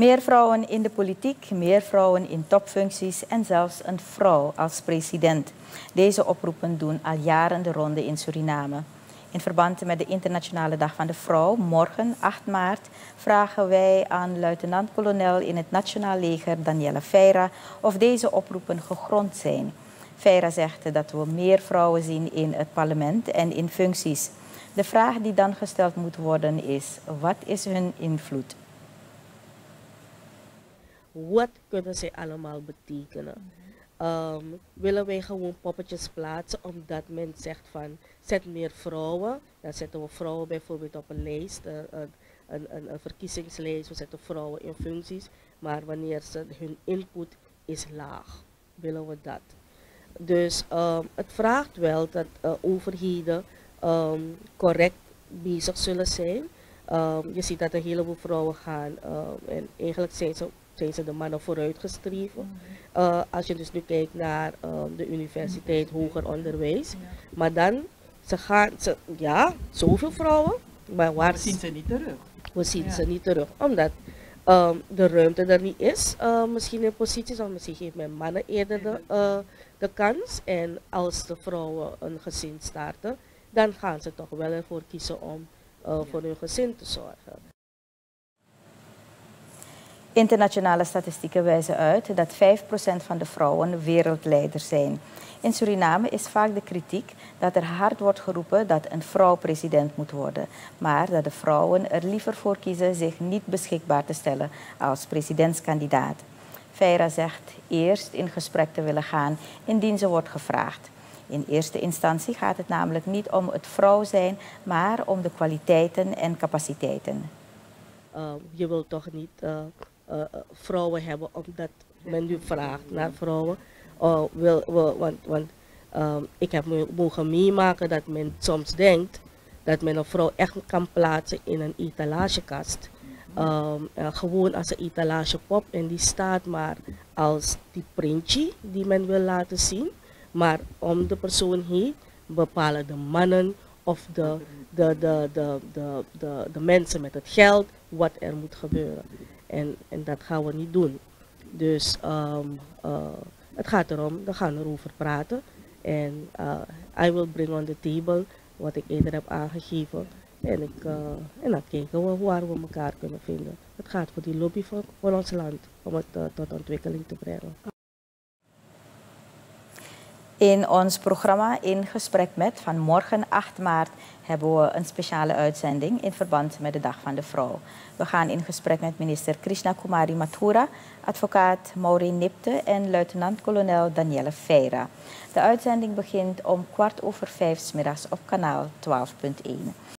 Meer vrouwen in de politiek, meer vrouwen in topfuncties en zelfs een vrouw als president. Deze oproepen doen al jaren de ronde in Suriname. In verband met de Internationale Dag van de Vrouw, morgen 8 maart, vragen wij aan luitenant-kolonel in het Nationaal Leger Daniela Feira of deze oproepen gegrond zijn. Feira zegt dat we meer vrouwen zien in het parlement en in functies. De vraag die dan gesteld moet worden is, wat is hun invloed? Wat kunnen zij allemaal betekenen? Um, willen wij gewoon poppetjes plaatsen omdat men zegt van zet meer vrouwen. Dan zetten we vrouwen bijvoorbeeld op een lijst, uh, een, een, een, verkiezingslijst, we zetten vrouwen in functies. Maar wanneer ze, hun input is laag, willen we dat. Dus um, het vraagt wel dat uh, overheden um, correct bezig zullen zijn. Je ziet dat een heleboel vrouwen gaan en eigenlijk zijn ze zijn ze de mannen vooruitgestreven. Uh, als je dus nu kijkt naar uh, de universiteit, hoger onderwijs. Maar dan, ze gaan, ze, ja, zoveel vrouwen, maar waar... We zien ze niet terug. We zien ja. ze niet terug, omdat um, de ruimte er niet is. Uh, misschien in posities, of misschien geeft men mannen eerder de, de kans. En als de vrouwen een gezin starten, dan gaan ze toch wel ervoor kiezen om voor hun gezin te zorgen. Internationale statistieken wijzen uit dat 5% van de vrouwen wereldleiders zijn. In Suriname is vaak de kritiek dat er hard wordt geroepen dat een vrouw president moet worden, maar dat de vrouwen er liever voor kiezen zich niet beschikbaar te stellen als presidentskandidaat. Feira zegt eerst in gesprek te willen gaan indien ze wordt gevraagd. In eerste instantie gaat het namelijk niet om het vrouw zijn, maar om de kwaliteiten en capaciteiten. Uh, je wilt toch niet uh, uh, vrouwen hebben, omdat men nu vraagt naar vrouwen. Uh, wil, want want um, ik heb mogen meemaken dat men soms denkt dat men een vrouw echt kan plaatsen in een etalagekast. Um, uh, gewoon als een etalagepop en die staat maar als die printje die men wil laten zien. Maar om de persoon heen bepalen de mannen of de, de, de, de, de, de mensen met het geld wat er moet gebeuren. En, en dat gaan we niet doen. Dus um, uh, het gaat erom, we gaan erover praten. En uh, I will bring on the table wat ik eerder heb aangegeven. En, ik, uh, en dan kijken we waar we elkaar kunnen vinden. Het gaat voor die lobby voor, voor ons land om het tot ontwikkeling te brengen. In ons programma In Gesprek met van morgen 8 maart hebben we een speciale uitzending in verband met de Dag van de Vrouw. We gaan in gesprek met minister Krishna Kumari Mathura, advocaat Maureen Nipte en luitenant-kolonel Danielle Feira. De uitzending begint om kwart over vijf middags op kanaal 12.1.